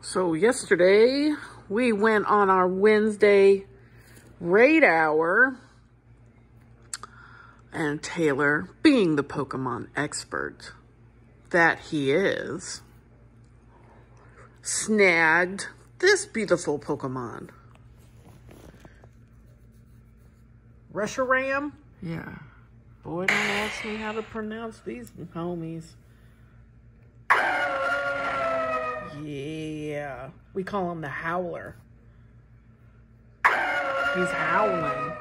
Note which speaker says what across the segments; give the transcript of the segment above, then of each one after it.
Speaker 1: So yesterday we went on our Wednesday raid hour and Taylor, being the Pokemon expert that he is, snagged this beautiful Pokemon. Reshiram?
Speaker 2: Yeah.
Speaker 1: Boy, don't ask me how to pronounce these homies. Yeah. We call him the Howler. He's howling.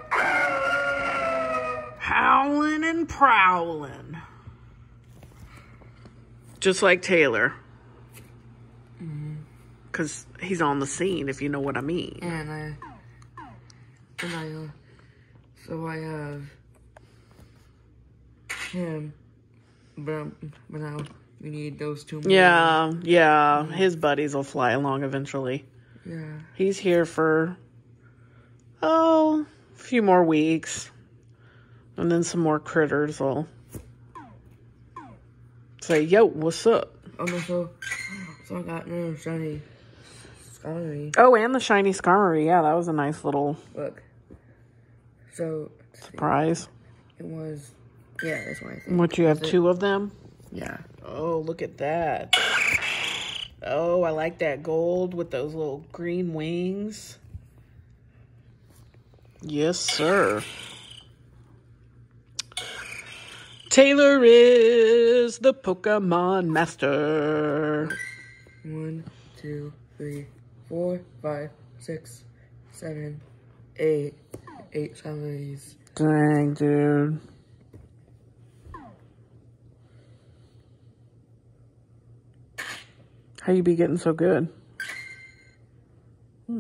Speaker 1: Howling and prowling. Just like Taylor. Because he's on the scene, if you know what I mean.
Speaker 2: And I, and I, uh, so I have him, but, but now we need those two more.
Speaker 1: Yeah, yeah. His buddies will fly along eventually.
Speaker 2: Yeah.
Speaker 1: He's here for, oh, a few more weeks. And then some more critters will say, yo, what's up?
Speaker 2: Oh no, so, so I got another shiny Scarry.
Speaker 1: Oh, and the shiny Skarmory. Yeah, that was a nice little
Speaker 2: Look. So, let's see.
Speaker 1: surprise.
Speaker 2: it was, yeah, that's what I think.
Speaker 1: What, you have
Speaker 2: it-
Speaker 1: two of them?
Speaker 2: Yeah.
Speaker 1: Oh, look at that. Oh, I like that gold with those little green wings. Yes, sir. Taylor is the Pokemon Master.
Speaker 2: One, two, three, four, five, six, seven, eight. Eight Scarries.
Speaker 1: Dang, dude. How you be getting so good? Hmm.